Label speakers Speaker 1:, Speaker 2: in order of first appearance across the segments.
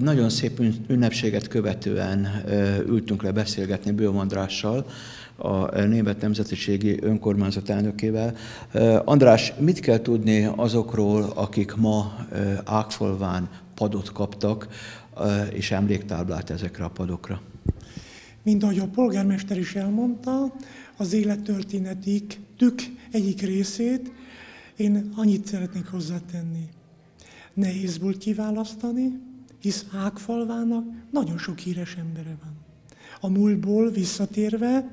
Speaker 1: Egy nagyon szép ünnepséget követően ültünk le beszélgetni Bőm Andrással, a Német Nemzetiségi Önkormányzat elnökével. András, mit kell tudni azokról, akik ma Ágfalván padot kaptak, és emléktáblát ezekre a padokra?
Speaker 2: Mint ahogy a polgármester is elmondta, az élettörténetik tük egyik részét én annyit szeretnék hozzátenni. Nehéz volt kiválasztani, hisz Ágfalvának nagyon sok híres embere van. A múltból visszatérve,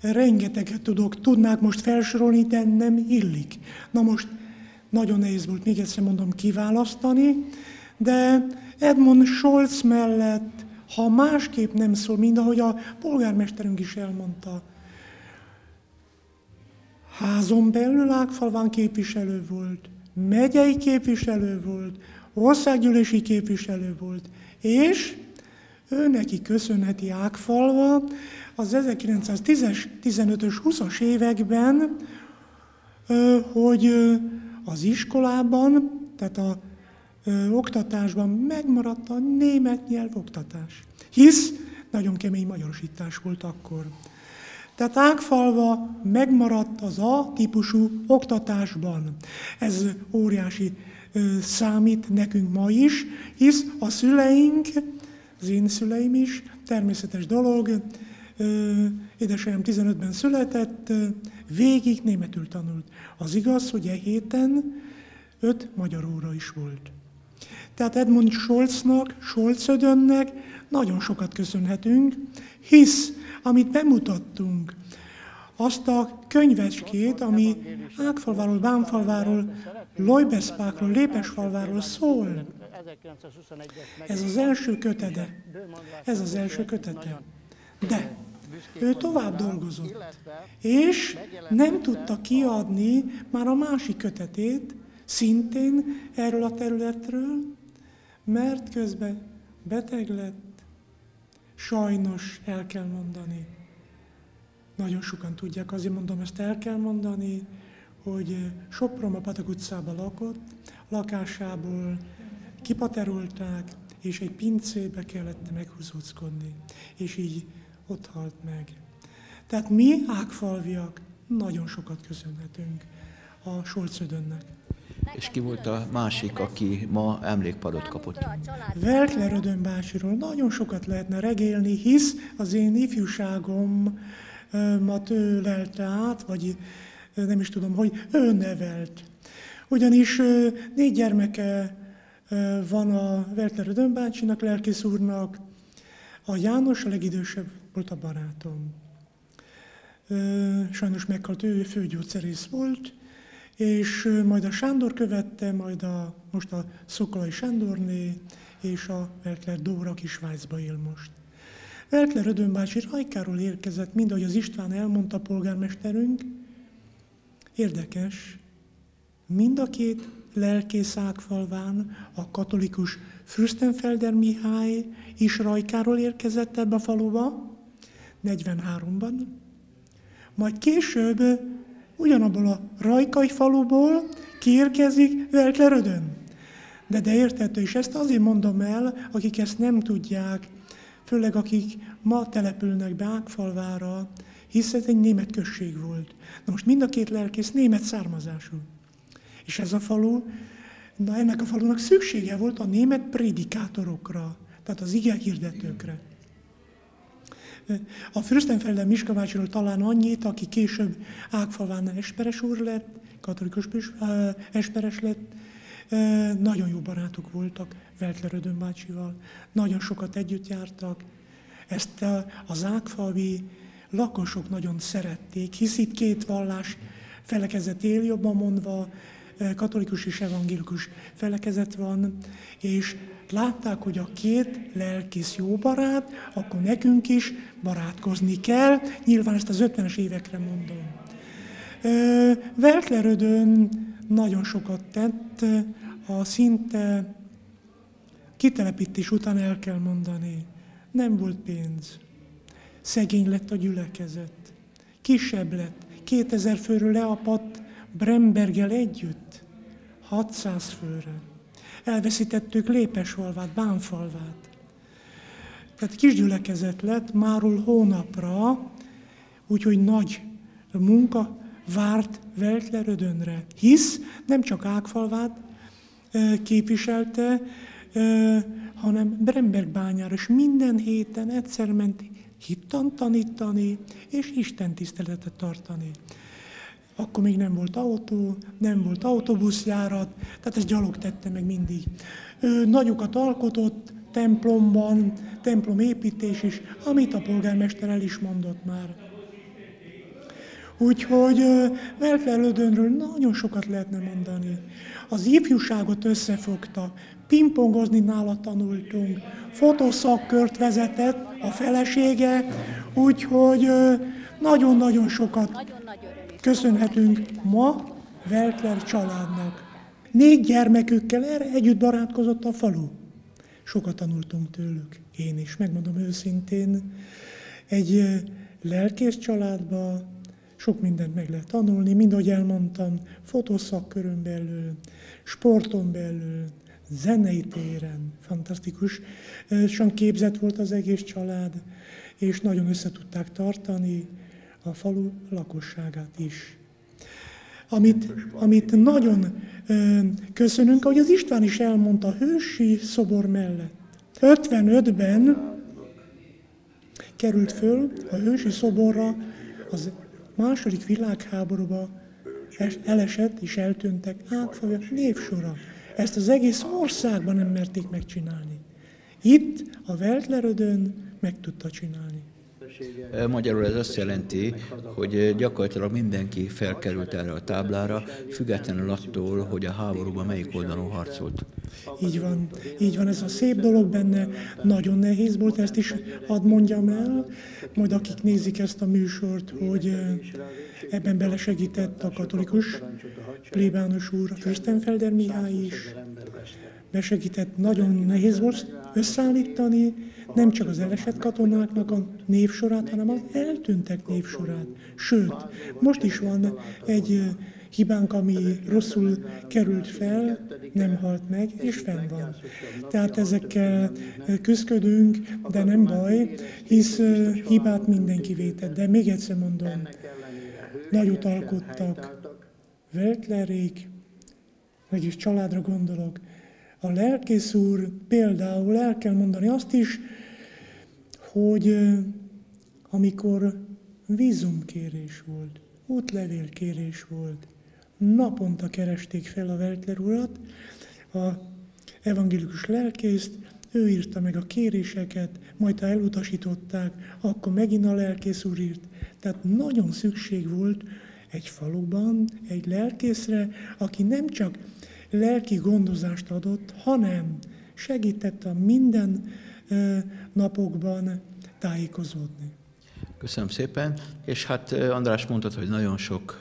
Speaker 2: rengeteget tudok, tudnák most felsorolni, de nem illik. Na most nagyon nehéz volt, még egyszer mondom, kiválasztani, de Edmund Scholz mellett, ha másképp nem szól, mint ahogy a polgármesterünk is elmondta, házon belül Ágfalván képviselő volt, megyei képviselő volt, országgyűlési képviselő volt, és ő neki köszönheti Ágfalva az 1915-ös, 20-as években, hogy az iskolában, tehát a oktatásban megmaradt a német nyelv oktatás. Hisz nagyon kemény magyarosítás volt akkor. Tehát Ágfalva megmaradt az A típusú oktatásban. Ez óriási számít nekünk ma is, hisz a szüleink, az én szüleim is, természetes dolog, édesanyám 15-ben született, végig németül tanult. Az igaz, hogy e héten öt magyar óra is volt. Tehát Edmund Scholznak, Scholzödönnek nagyon sokat köszönhetünk, hisz amit bemutattunk, azt a könyvecskét, ami Ágfalváról, Bánfalváról, Lojbeszpákról, Lépesfalváról szól. Ez az első kötede. Ez az első kötete. De ő tovább dolgozott, és nem tudta kiadni már a másik kötetét, szintén erről a területről, mert közben beteg lett, sajnos el kell mondani. Nagyon sokan tudják, azért mondom, ezt el kell mondani, hogy Sopron a Patak utcában lakott, lakásából kipaterolták, és egy pincébe kellett meghúzóckodni, és így ott halt meg. Tehát mi, ágfalviak, nagyon sokat köszönhetünk a Solcödönnek.
Speaker 1: És ki volt a másik, aki ma emlékpadot kapott?
Speaker 2: Velkler Ödönbácsiról nagyon sokat lehetne regélni, hisz az én ifjúságom ő lelte át, vagy nem is tudom, hogy ő nevelt. Ugyanis négy gyermeke van a Velkler Ödönbácsinak, lelkész úrnak, a János a legidősebb volt a barátom. Sajnos meghalt, ő főgyógyszerész volt, és majd a Sándor követte, majd a, most a Szokolai Sándorné, és a Velkler Dóra, aki Svájcba él most. Velkler Ödönbácsi Rajkáról érkezett, mind ahogy az István elmondta polgármesterünk. Érdekes, mind a két lelkész Ágfalván, a katolikus Fürstenfelder Mihály is Rajkáról érkezett ebbe a faluba, 43-ban. Majd később ugyanabból a rajkai faluból kiérkezik Velklerödön. De de értető, és ezt azért mondom el, akik ezt nem tudják, főleg akik ma települnek be Ágfalvára, hisz ez egy német község volt. Na most mind a két lelkész német származású. És ez a falu, na ennek a falunak szüksége volt a német prédikátorokra, tehát az ige hirdetőkre. A Fürstenfelden Miskavácsról talán annyit, aki később Ágfalván Esperes úr lett, katolikus Esperes lett, nagyon jó barátok voltak Veltler Ödön bácsival, nagyon sokat együtt jártak. Ezt az Ágfalvi lakosok nagyon szerették, hisz itt két vallás felekezet él, jobban mondva, katolikus és evangélikus felekezet van, és látták, hogy a két lelkész jó barát, akkor nekünk is barátkozni kell. Nyilván ezt az 50-es évekre mondom. Velklerödön nagyon sokat tett, a szinte kitelepítés után el kell mondani, nem volt pénz. Szegény lett a gyülekezet. Kisebb lett. 2000 főről leapadt Brembergel együtt. 600 főre. elveszítettük Lépesfalvát, Bánfalvát. Tehát kisgyülekezet lett máról hónapra, úgyhogy nagy munka várt Veltlerödönre, hisz nem csak Ágfalvát képviselte, hanem Brembergbányára, és minden héten egyszer ment hittan tanítani, és Isten tiszteletet tartani. Akkor még nem volt autó, nem volt autóbuszjárat, tehát ezt gyalog tette meg mindig. Ő nagyokat alkotott templomban, templom építés is, amit a polgármester el is mondott már. Úgyhogy Velfelődönről nagyon sokat lehetne mondani. Az ifjúságot összefogta, pingpongozni nála tanultunk, fotoszakkört vezetett a felesége, úgyhogy nagyon-nagyon sokat köszönhetünk ma Veltler családnak. Négy gyermekükkel erre együtt barátkozott a falu. Sokat tanultunk tőlük, én is, megmondom őszintén. Egy lelkész családba sok mindent meg lehet tanulni, mind ahogy elmondtam, fotószakkörön belül, sporton belül, zenei téren, fantasztikus. Sem képzett volt az egész család, és nagyon össze tudták tartani a falu lakosságát is. Amit, amit nagyon ö, köszönünk, ahogy az István is elmondta, a hősi szobor mellett. 55-ben került föl a hősi szoborra az második világháborúba elesett és eltűntek átfogja névsora. Ezt az egész országban nem merték megcsinálni. Itt a Veltlerödön meg tudta csinálni.
Speaker 1: Magyarul ez azt jelenti, hogy gyakorlatilag mindenki felkerült erre a táblára, függetlenül attól, hogy a háborúban melyik oldalon harcolt.
Speaker 2: Így van, így van, ez a szép dolog benne, nagyon nehéz volt, ezt is hadd mondjam el, majd akik nézik ezt a műsort, hogy ebben belesegített a katolikus plébános úr, a Fürstenfelder Mihály is, besegített, nagyon nehéz volt összeállítani, nem csak az elesett katonáknak a névsorát, hanem az eltűntek névsorát. Sőt, most is van egy hibánk, ami rosszul került fel, nem halt meg, és fenn van. Tehát ezekkel küzdködünk, de nem baj, hisz hibát mindenki vétett. De még egyszer mondom, nagyot alkottak, Veltlerék, vagyis családra gondolok, a lelkész úr például el kell mondani azt is, hogy amikor vízumkérés volt, útlevélkérés volt, naponta keresték fel a Weltler urat, a evangélikus lelkészt, ő írta meg a kéréseket, majd ha elutasították, akkor megint a lelkész úr írt. Tehát nagyon szükség volt egy faluban egy lelkészre, aki nem csak lelki gondozást adott, hanem segített a minden E, na pogubane, taj i.
Speaker 1: Köszönöm szépen, és hát András mondtad, hogy nagyon sok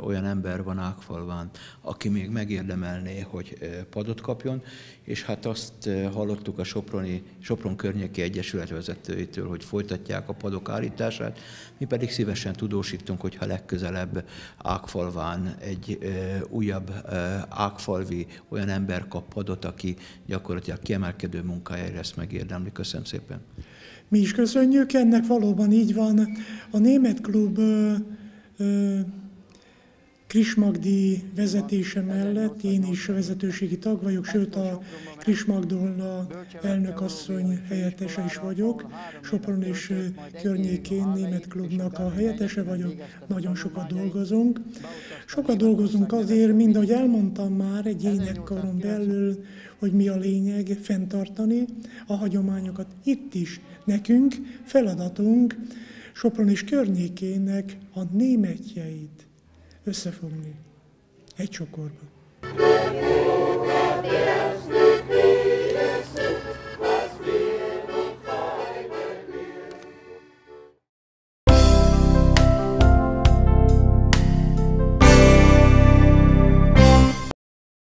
Speaker 1: olyan ember van Ákfalván, aki még megérdemelné, hogy padot kapjon, és hát azt hallottuk a Soproni, Sopron környéki egyesület vezetőitől, hogy folytatják a padok állítását, mi pedig szívesen tudósítunk, hogyha legközelebb Ákfalván egy újabb Ákfalvi olyan ember kap padot, aki gyakorlatilag kiemelkedő munkájára ezt megérdemli. Köszönöm szépen.
Speaker 2: Mi is köszönjük, ennek valóban így van. A német klub ö, ö, Krismagdi vezetése mellett én is vezetőségi tag vagyok, sőt a Krismagdolna elnökasszony helyettese is vagyok. Sopron és környékén német klubnak a helyettese vagyok, nagyon sokat dolgozunk. Sokat dolgozunk azért, mind ahogy elmondtam már egy énekkaron belül, hogy mi a lényeg, fenntartani a hagyományokat. Itt is nekünk feladatunk Sopron és környékének a németjeit összefogni egy csokorba.